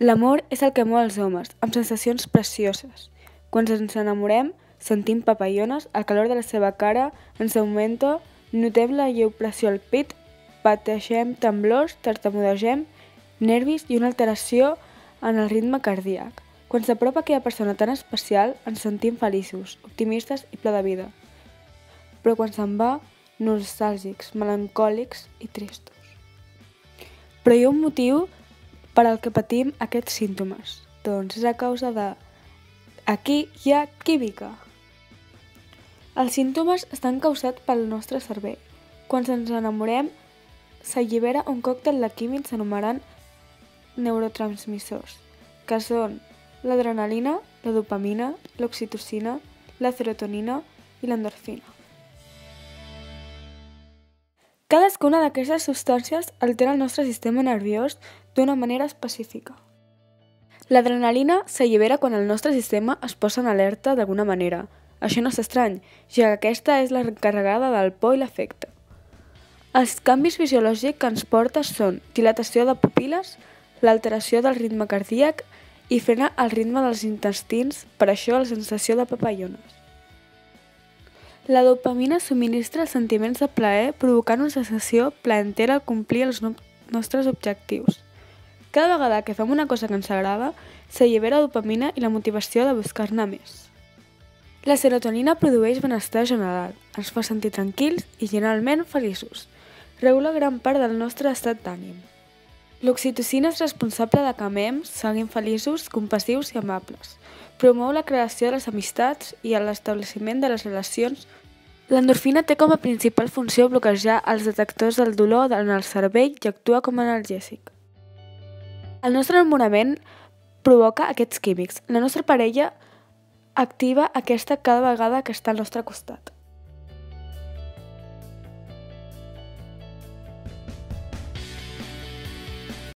L'amor és el que mou els homes, amb sensacions precioses. Quan ens enamorem, sentim papallones, el calor de la seva cara ens augmenta, notem la lleu pressió al pit, pateixem temblors, tartamudegem, nervis i una alteració en el ritme cardíac. Quan s'apropa aquella persona tan especial, ens sentim feliços, optimistes i ple de vida. Però quan se'n va, nostàlgics, melancòlics i tristos. Però hi ha un motiu per al que patim aquests símptomes. Doncs és a causa de... Aquí hi ha química. Els símptomes estan causats pel nostre cervell. Quan ens enamorem, s'allibera un còctel de químics anomenant neurotransmissors, que són l'adrenalina, la dopamina, l'oxitocina, la serotonina i l'endorfina. Cadascuna d'aquestes substàncies altera el nostre sistema nerviós d'una manera específica. L'adrenalina s'allibera quan el nostre sistema es posa en alerta d'alguna manera. Això no és estrany, ja que aquesta és la encarregada del por i l'efecte. Els canvis fisiològics que ens porta són dilatació de pupil·les, l'alteració del ritme cardíac i frena el ritme dels intestins, per això la sensació de papallones. La dopamina subministra sentiments de plaer provocant una sensació plaentera al complir els no nostres objectius. Cada vegada que fem una cosa que ens agrada, s'allibera dopamina i la motivació de buscar-ne més. La serotonina produeix benestar general, ens fa sentir tranquils i generalment feliços. Regula gran part del nostre estat d'ànim. L'oxitocina és responsable de que amem, seguim feliços, compassius i amables. Promou la creació de les amistats i l'establiment de les relacions. L'endorfina té com a principal funció bloquejar els detectors del dolor en el cervell i actua com a analgèsic. El nostre enamorament provoca aquests químics. La nostra parella activa aquesta cada vegada que està al nostre costat.